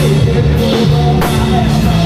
Hey,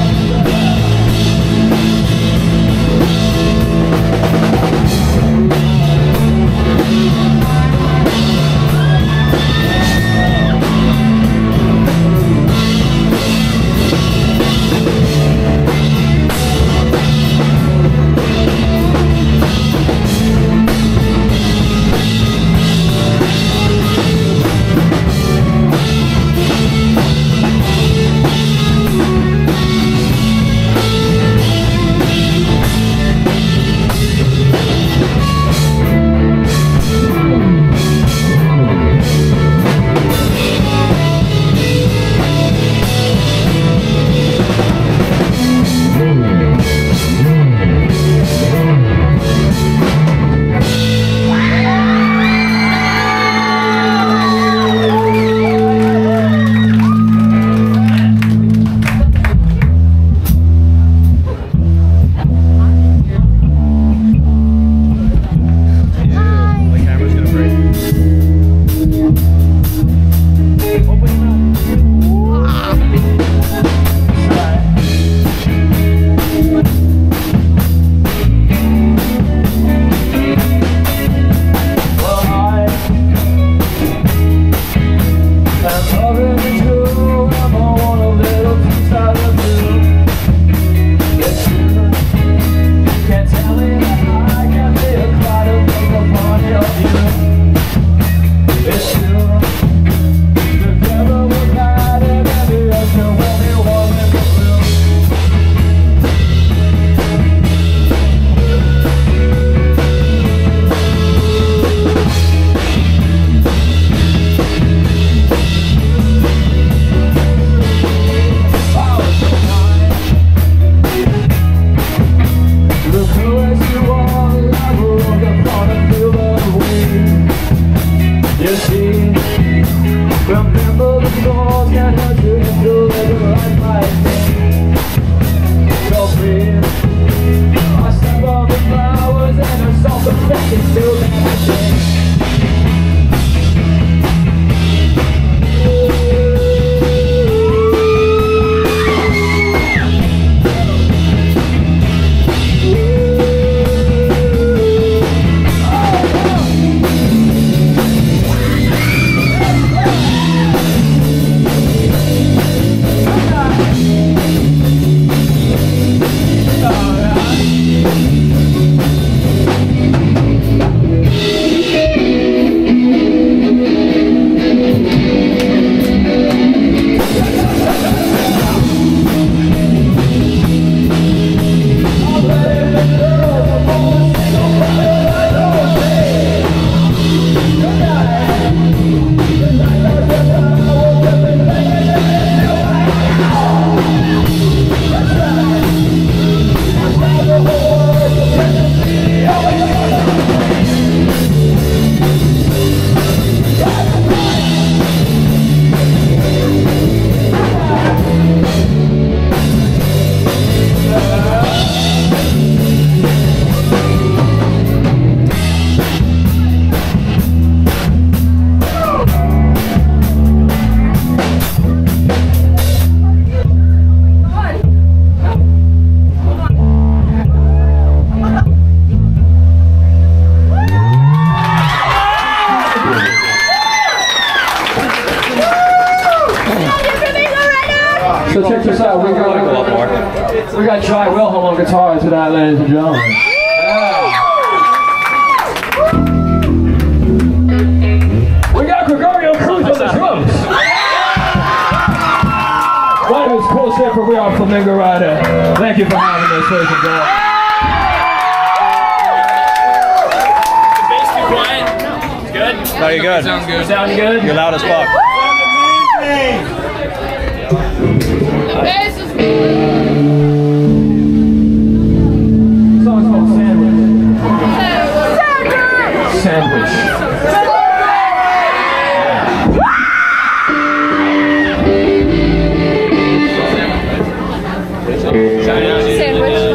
Sandwich.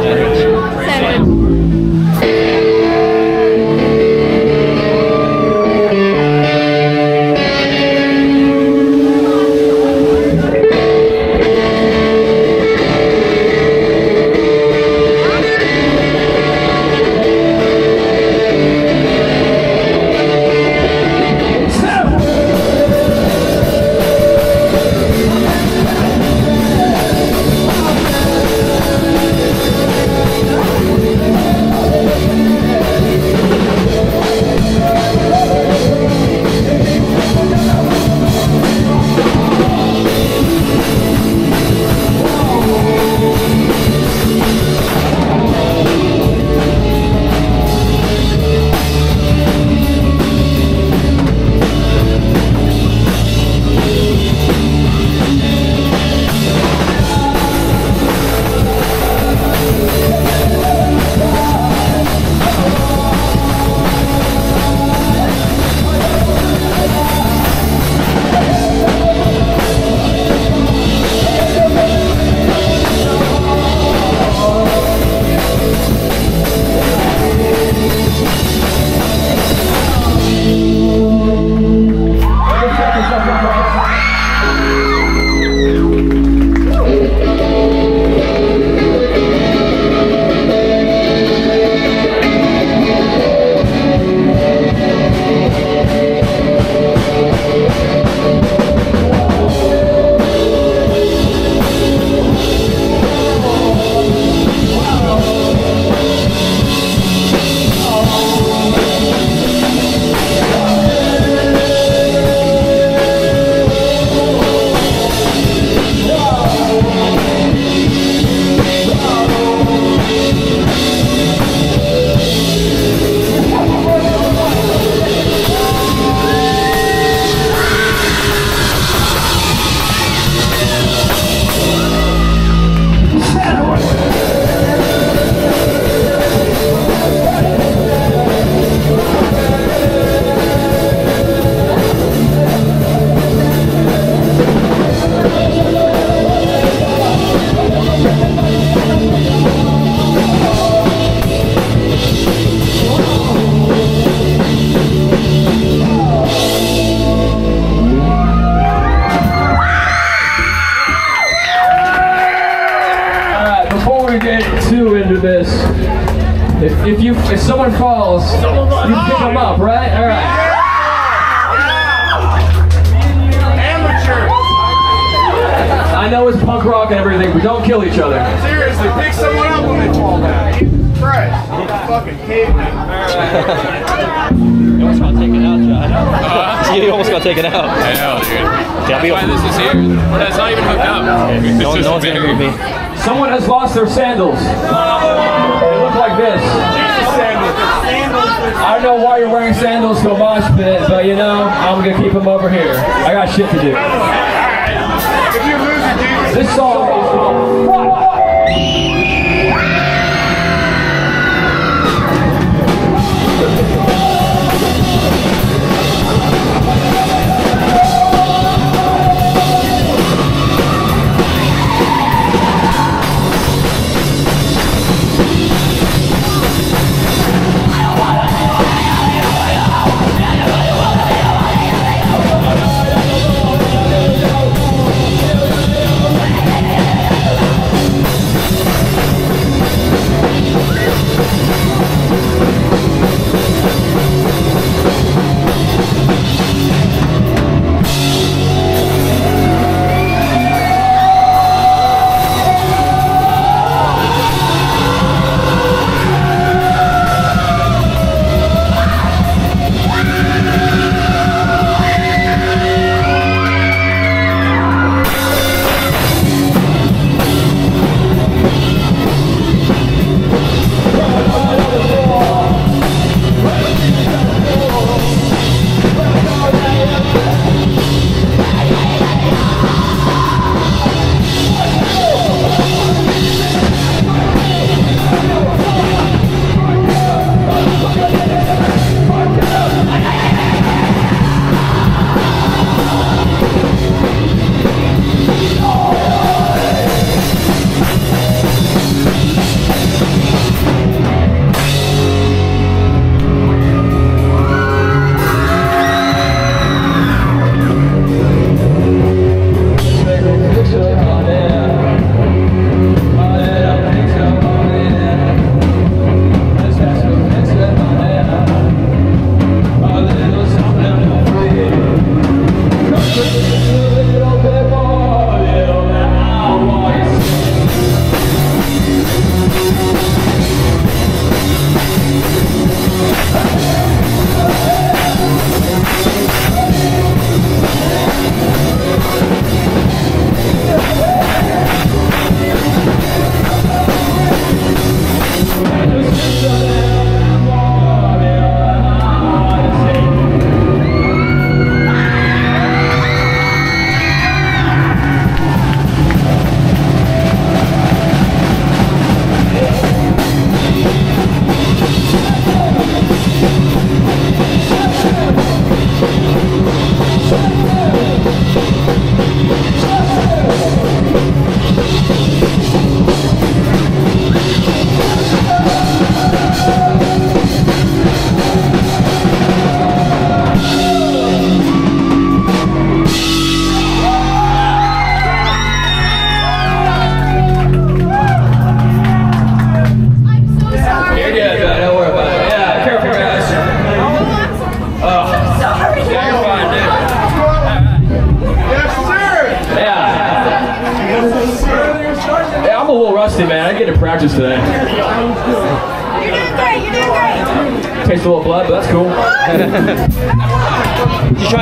No, no one's gonna very- Someone has lost their sandals. They look like this. I don't know why you're wearing sandals to a mosh pit, but you know, I'm gonna keep them over here. I got shit to do. You lose your Jesus, This song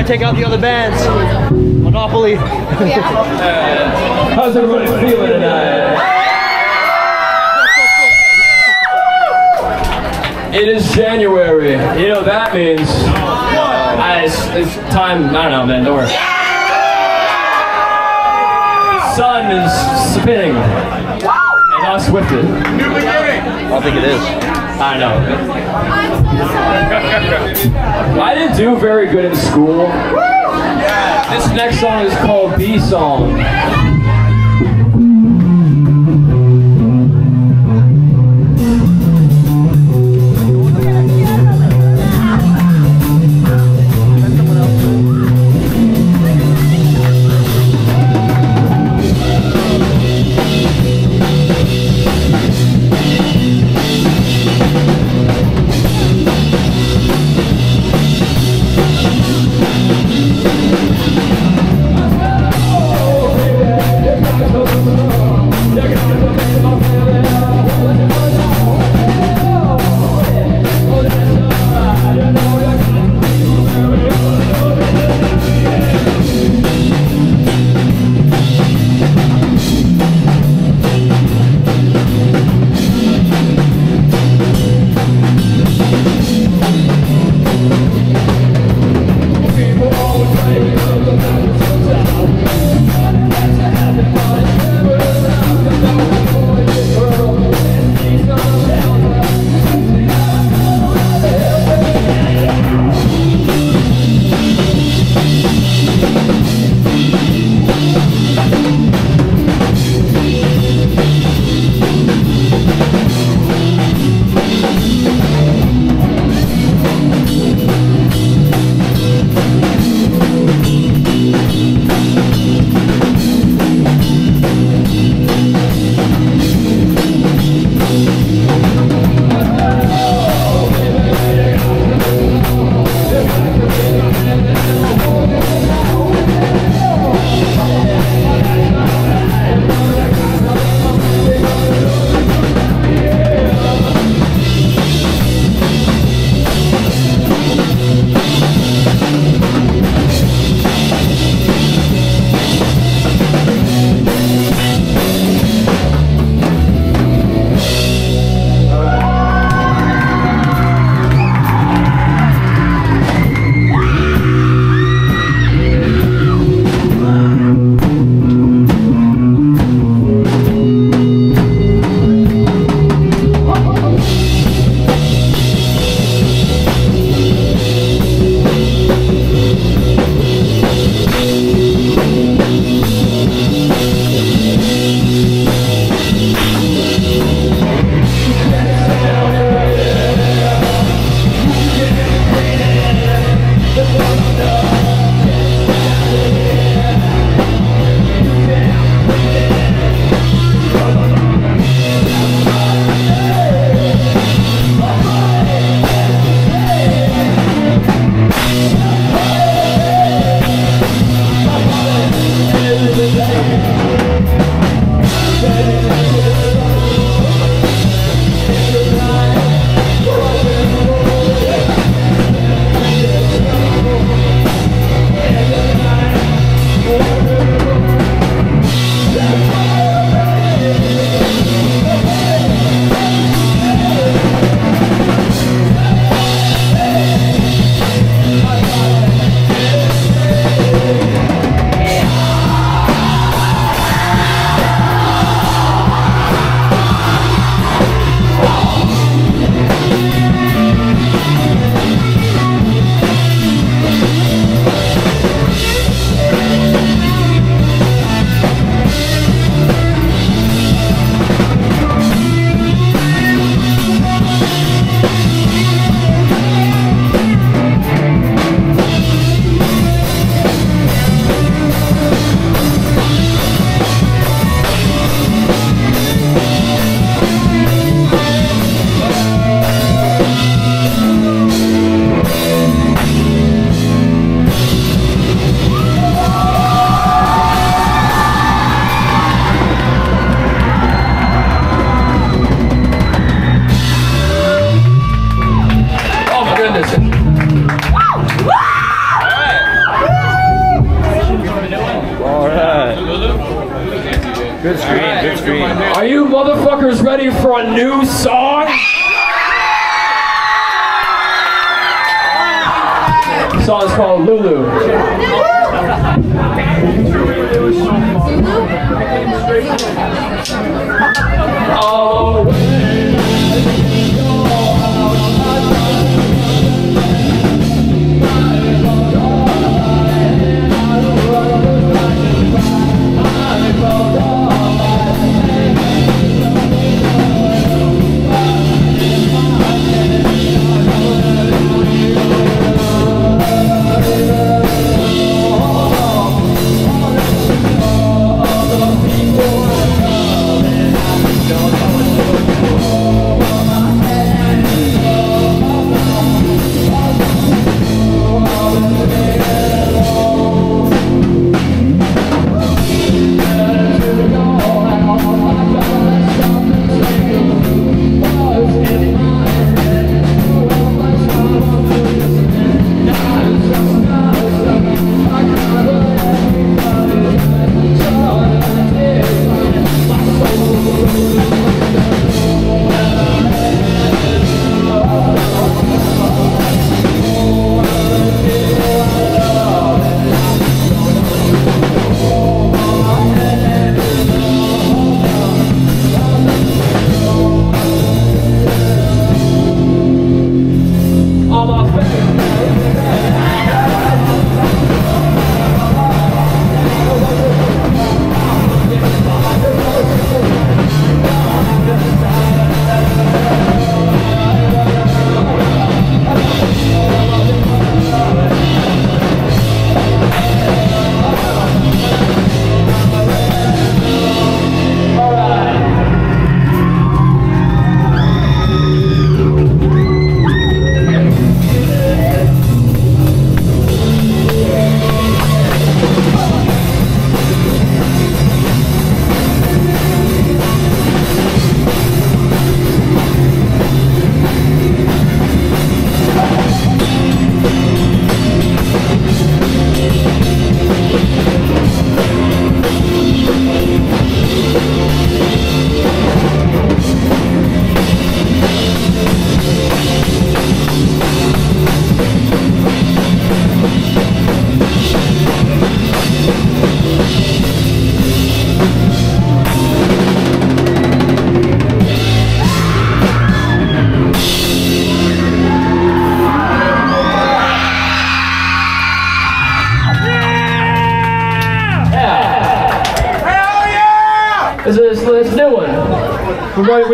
take out the other bands. Monopoly. How's everybody feeling tonight? It is January. You know what that means? Uh, it's, it's time. I don't know, man. Don't worry. The sun is spinning. And not swifted. New beginning. I think it is. I know. I'm so sorry. I didn't do very good in school. This next song is called B Song.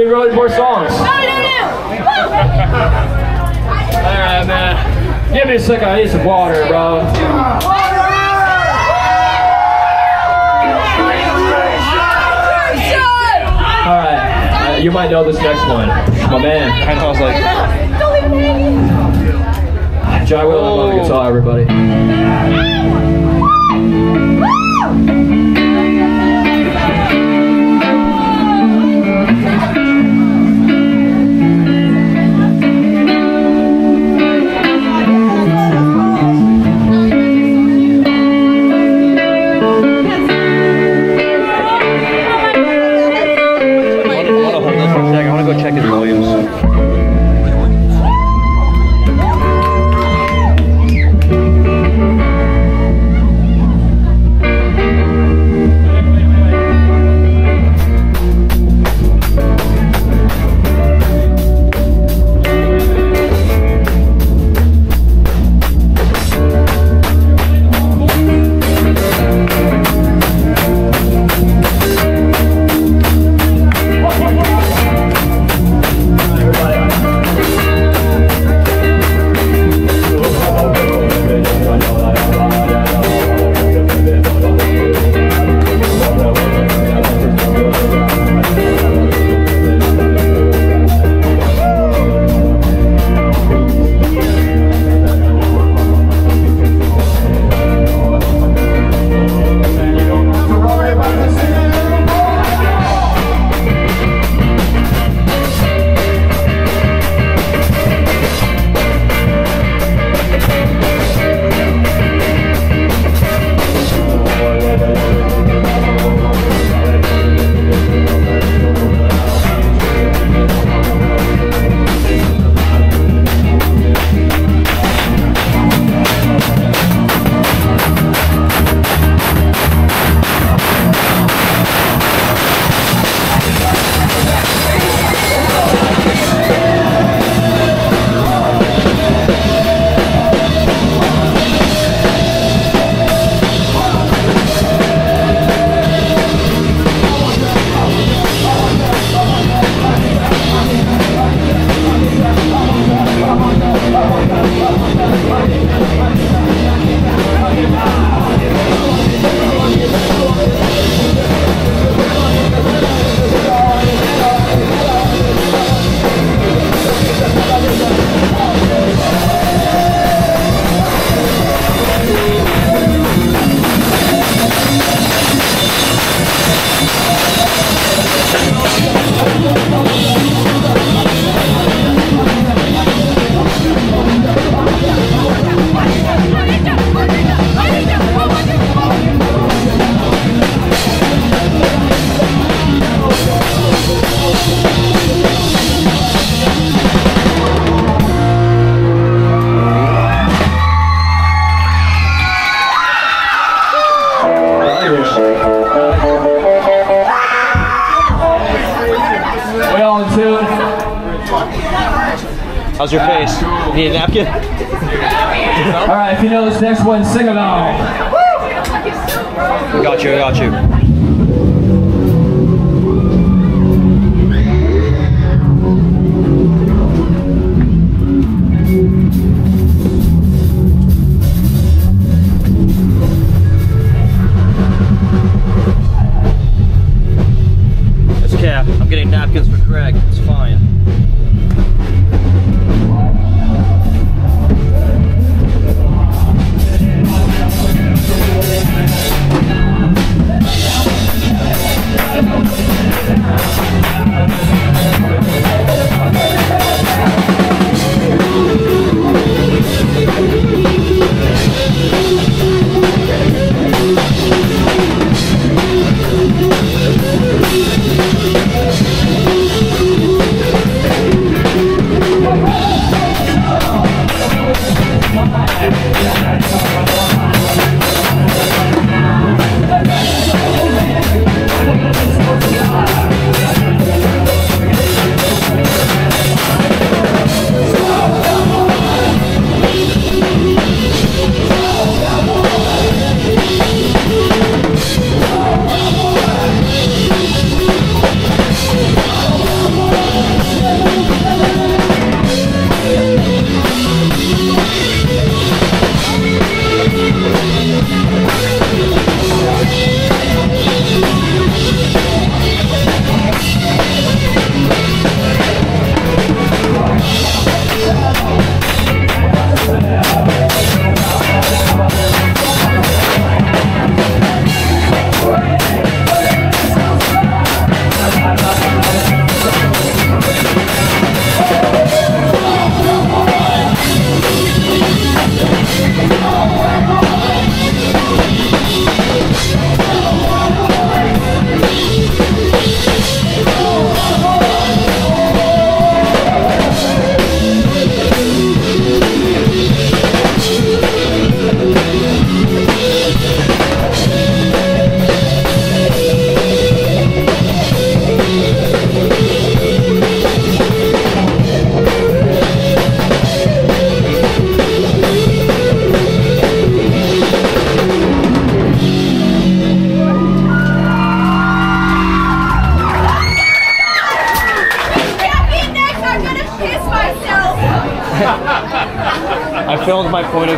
We wrote, more songs. No, no, no. Alright, man. Give me a second. I need some water, bro. Alright. Uh, you might know this next one. My man. I know, I was like, Jai Will on the guitar, everybody.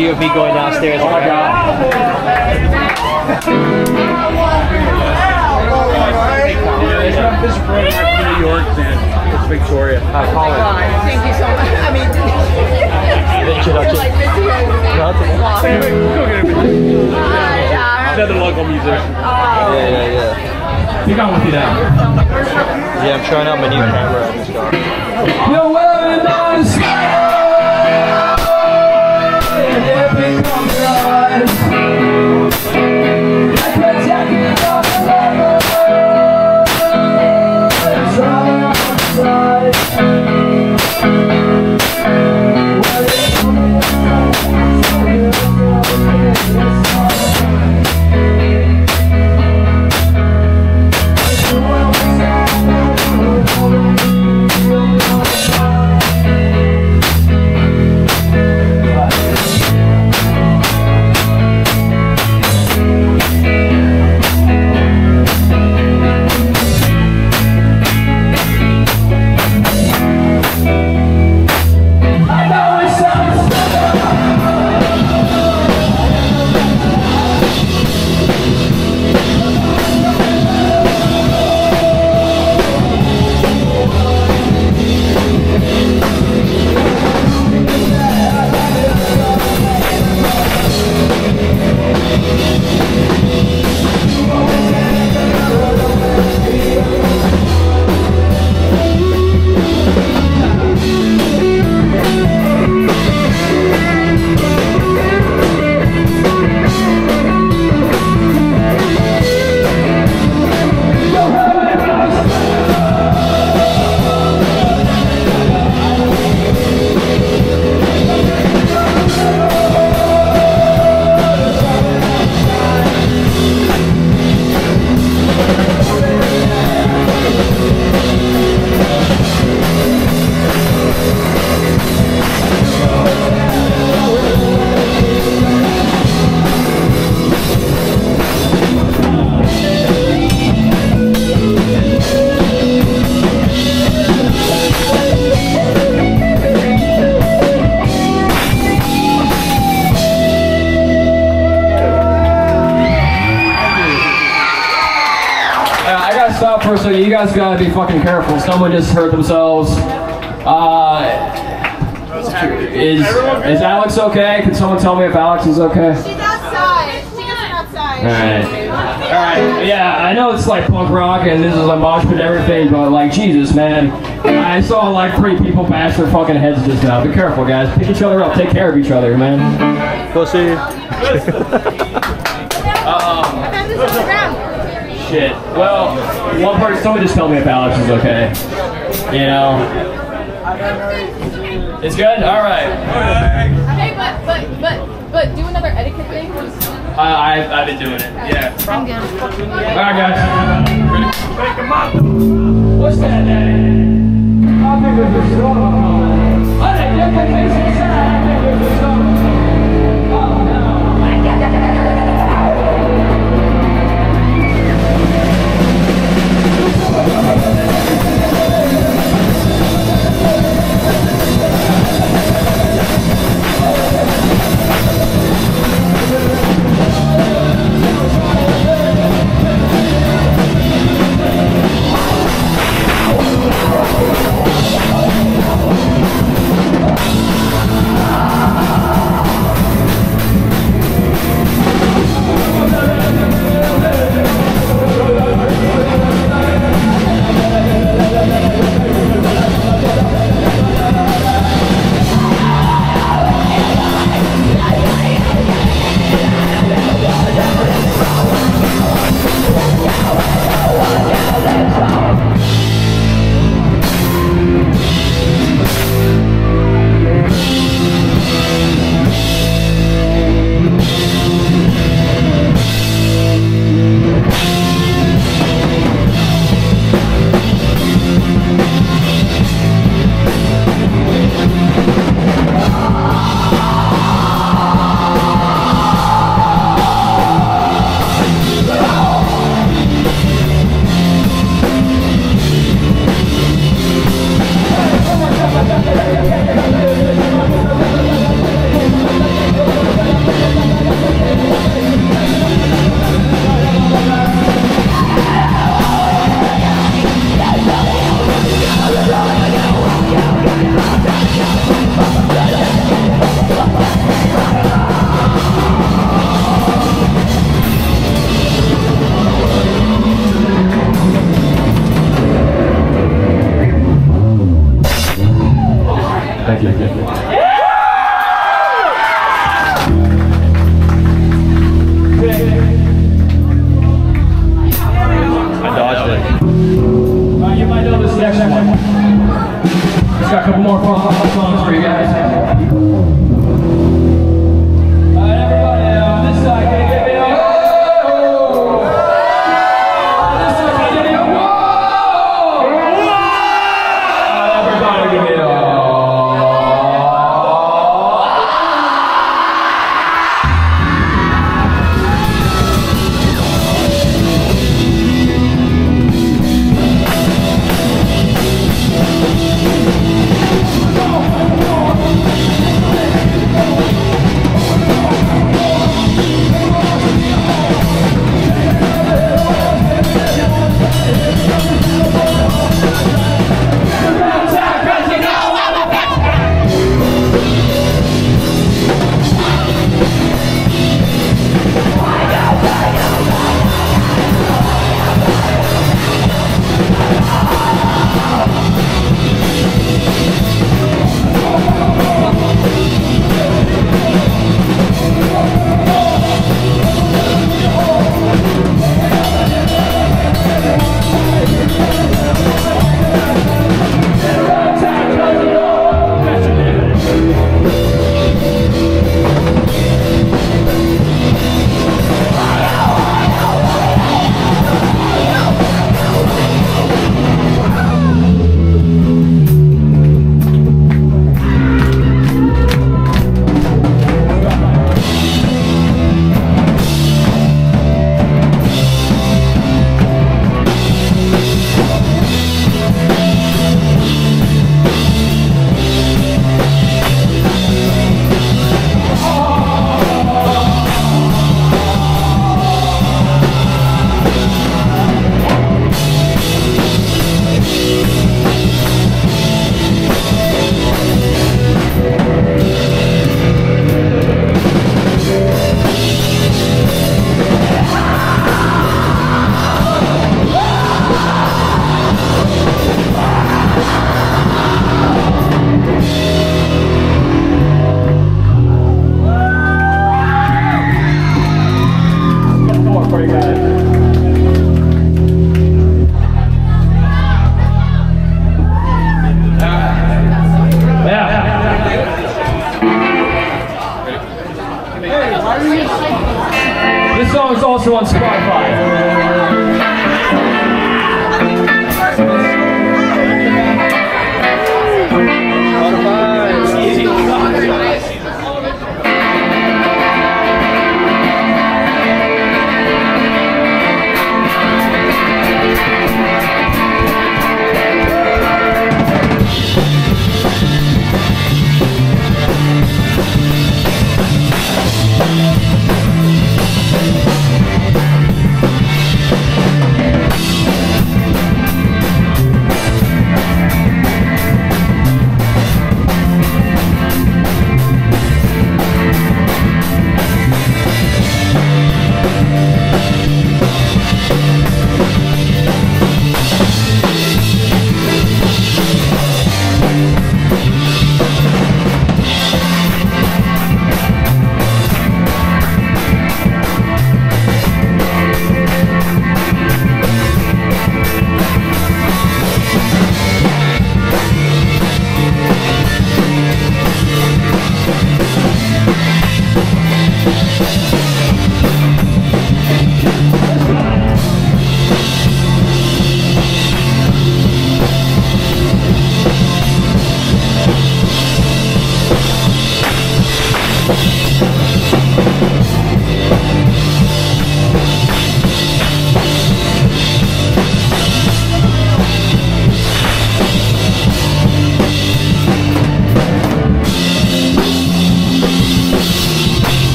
My point of view of me going downstairs. Oh my god. It's not from New York, then it's Victoria. Uh, call it. Thank you so much. I mean, Introduction. like this here. Go get it. Hi, Another local musician. Yeah, yeah, yeah. Keep on with you now. Yeah, I'm trying out my new camera in this car. You're wearing be fucking careful. Someone just hurt themselves. Uh, is is Alex okay? Can someone tell me if Alex is okay? She's outside. She gets outside. Alright. Alright, yeah, I know it's like punk rock and this is a mosh pit and everything, but like, Jesus, man. I saw like three people bash their fucking heads just now. Be careful, guys. Pick each other up. Take care of each other, man. Pussy. Okay, this is the ground. Shit. Well, one person, someone just tell me if Alex is okay. You know? It's good? Alright. Hey, but but but but do another etiquette thing. I, I've, I've been doing it. Yeah. I'm good. Alright, guys. What's that, Daddy? I think there's a song. I think there's a song.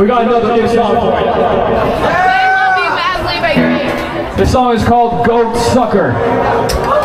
We got another new song for you. This song is called Goatsucker.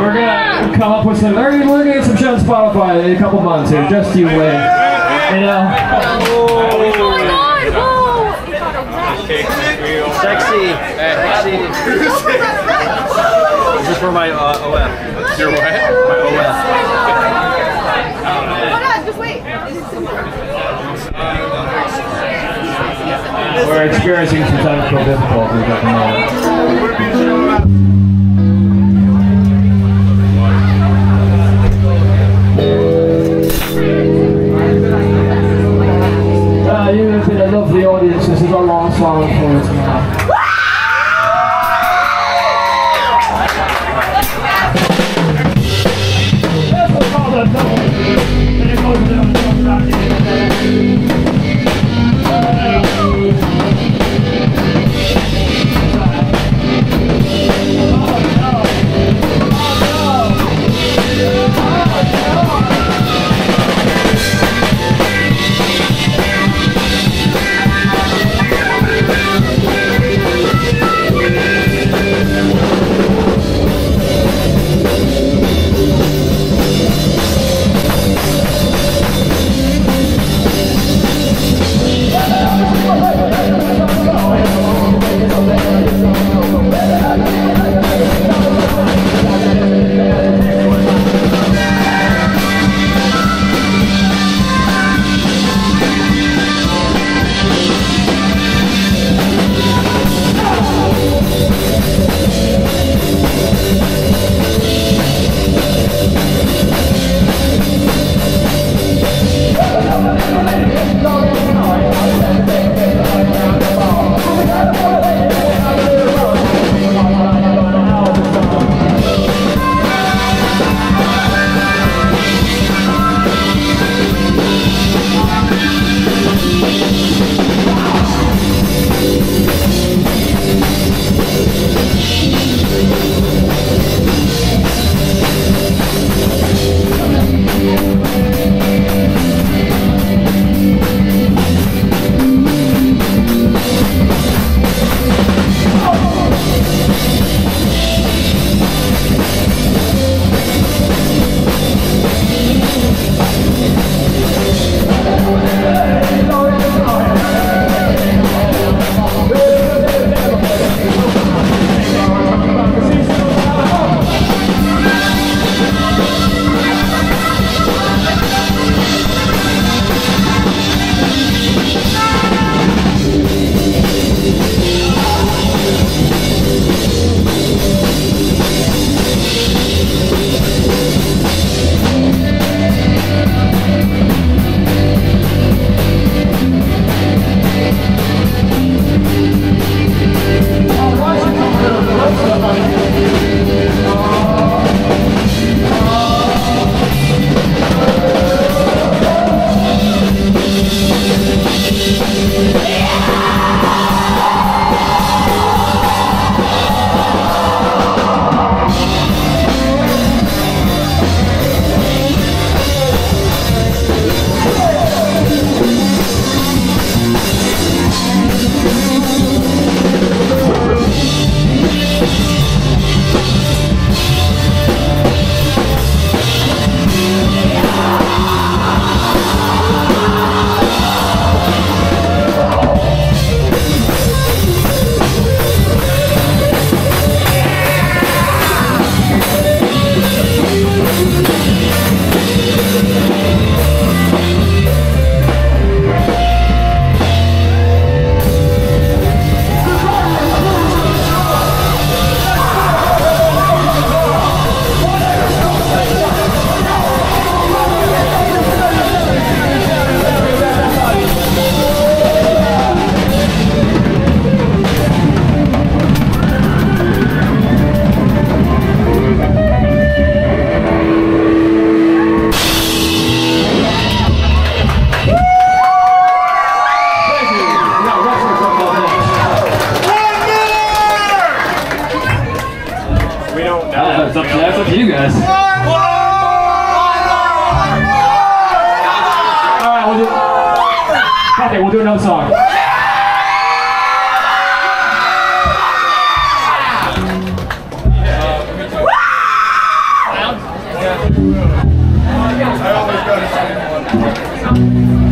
We're gonna come up with some. We're gonna get some shows on Spotify in a couple months here, just you wait. You know. Oh my God! Whoa! Sexy. This is for my uh, OF. Your what? My OF. Oh, no, just wait. We're experiencing some technical difficulties at the moment. Uh, you've been a lovely audience. This is our last song for up, to you guys. Alright, we'll do. Fuck we'll do another song. I always go to one.